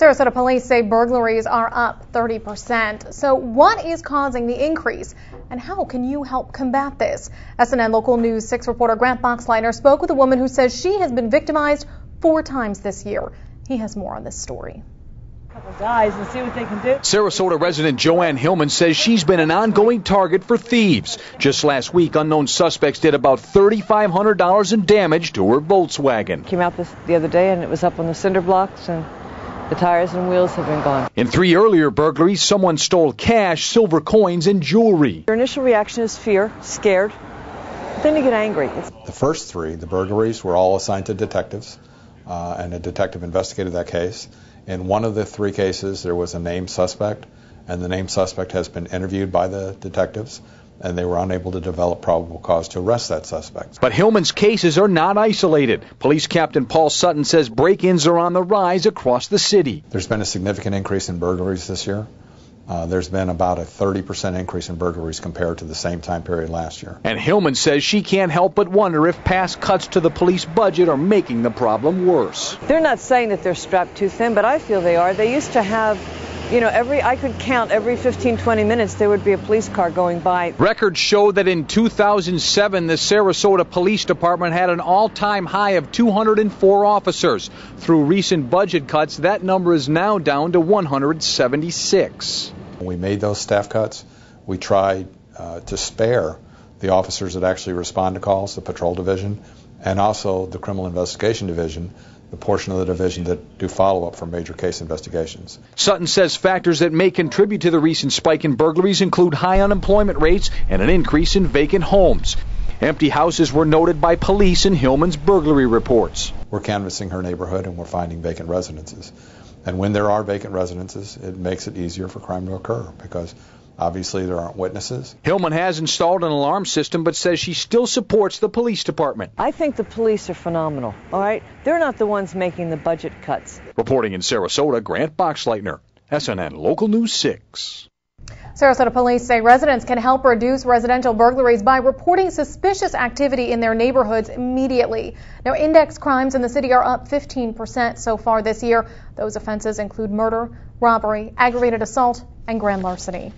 Sarasota police say burglaries are up 30%. So what is causing the increase and how can you help combat this? SNN Local News 6 reporter Grant Boxleitner spoke with a woman who says she has been victimized four times this year. He has more on this story guys and see what they can do. Sarasota resident Joanne Hillman says she's been an ongoing target for thieves. Just last week, unknown suspects did about $3,500 in damage to her Volkswagen. Came out this, the other day and it was up on the cinder blocks and the tires and wheels have been gone. In three earlier burglaries, someone stole cash, silver coins, and jewelry. Your initial reaction is fear, scared. But then you get angry. The first three, the burglaries, were all assigned to detectives, uh, and a detective investigated that case. In one of the three cases, there was a named suspect, and the named suspect has been interviewed by the detectives and they were unable to develop probable cause to arrest that suspect. But Hillman's cases are not isolated. Police Captain Paul Sutton says break ins are on the rise across the city. There's been a significant increase in burglaries this year. Uh, there's been about a 30% increase in burglaries compared to the same time period last year. And Hillman says she can't help but wonder if past cuts to the police budget are making the problem worse. They're not saying that they're strapped too thin, but I feel they are. They used to have you know, every I could count every 15, 20 minutes there would be a police car going by. Records show that in 2007, the Sarasota Police Department had an all-time high of 204 officers. Through recent budget cuts, that number is now down to 176. When we made those staff cuts, we tried uh, to spare the officers that actually respond to calls, the patrol division, and also the criminal investigation division the portion of the division that do follow up for major case investigations. Sutton says factors that may contribute to the recent spike in burglaries include high unemployment rates and an increase in vacant homes. Empty houses were noted by police in Hillman's burglary reports. We're canvassing her neighborhood and we're finding vacant residences. And when there are vacant residences, it makes it easier for crime to occur because Obviously, there aren't witnesses. Hillman has installed an alarm system but says she still supports the police department. I think the police are phenomenal, all right? They're not the ones making the budget cuts. Reporting in Sarasota, Grant Boxleitner, SNN Local News 6. Sarasota police say residents can help reduce residential burglaries by reporting suspicious activity in their neighborhoods immediately. Now, index crimes in the city are up 15% so far this year. Those offenses include murder, robbery, aggravated assault, and grand larceny.